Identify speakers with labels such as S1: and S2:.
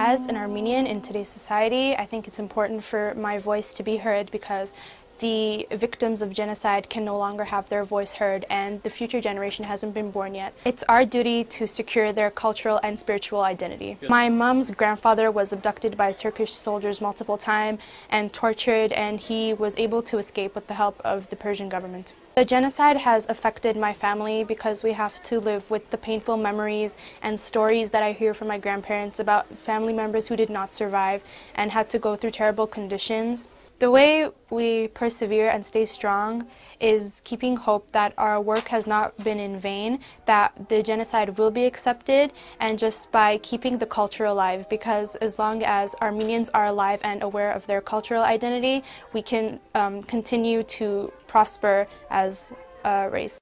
S1: As an Armenian in today's society, I think it's important for my voice to be heard because the victims of genocide can no longer have their voice heard and the future generation hasn't been born yet. It's our duty to secure their cultural and spiritual identity. My mom's grandfather was abducted by Turkish soldiers multiple times and tortured and he was able to escape with the help of the Persian government. The genocide has affected my family because we have to live with the painful memories and stories that I hear from my grandparents about family members who did not survive and had to go through terrible conditions. The way we persevere and stay strong is keeping hope that our work has not been in vain, that the genocide will be accepted, and just by keeping the culture alive because as long as Armenians are alive and aware of their cultural identity, we can um, continue to prosper as a race.